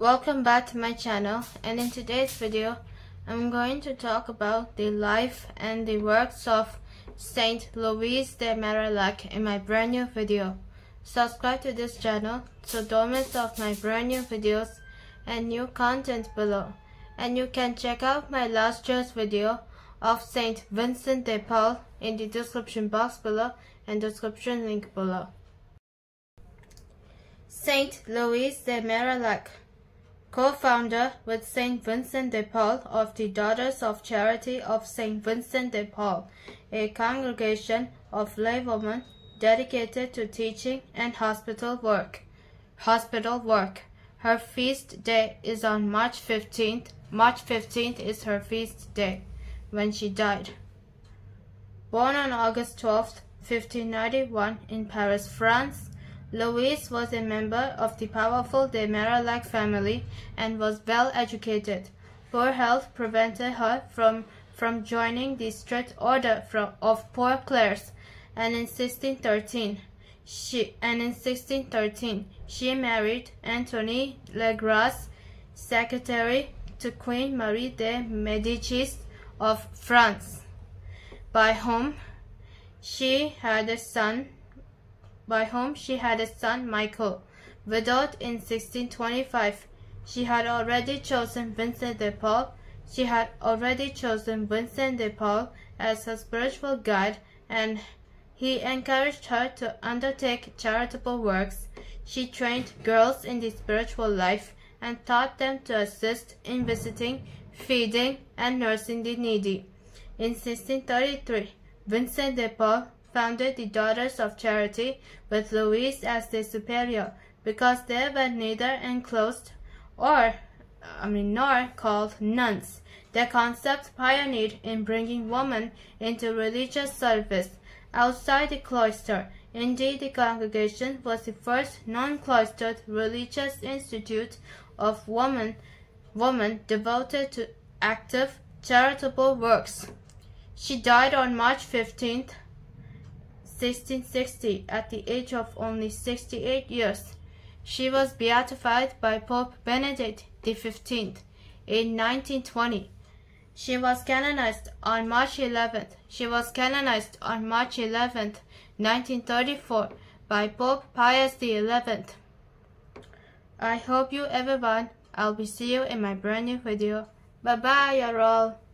Welcome back to my channel and in today's video I'm going to talk about the life and the works of Saint Louise de Marillac in my brand new video. Subscribe to this channel so don't miss off my brand new videos and new content below. And you can check out my last year's video of Saint Vincent de Paul in the description box below and description link below. Saint Louise de Marillac co-founder with Saint Vincent de Paul of the Daughters of Charity of Saint Vincent de Paul, a congregation of laywomen dedicated to teaching and hospital work. Hospital work. Her feast day is on March 15th. March 15th is her feast day when she died. Born on August 12, 1591 in Paris, France, Louise was a member of the powerful de Marillac family and was well educated. Poor health prevented her from, from joining the strict order from, of Poor Clares, and in 1613 she and in 1613 she married Anthony Legras, secretary to Queen Marie de Medicis of France, by whom she had a son by whom she had a son Michael. Widowed in 1625, she had already chosen Vincent de Paul. She had already chosen Vincent de Paul as her spiritual guide and he encouraged her to undertake charitable works. She trained girls in the spiritual life and taught them to assist in visiting, feeding, and nursing the needy. In 1633, Vincent de Paul founded the Daughters of Charity with Louise as their superior because they were neither enclosed or I mean, nor called nuns. Their concept pioneered in bringing women into religious service outside the cloister. Indeed, the congregation was the first non-cloistered religious institute of women, women devoted to active charitable works. She died on March 15th, 1660 at the age of only 68 years. She was beatified by Pope Benedict XV in 1920. She was canonized on March 11th. She was canonized on March 11th, 1934 by Pope Pius XI. I hope you everyone. I'll be see you in my brand new video. Bye bye, y'all.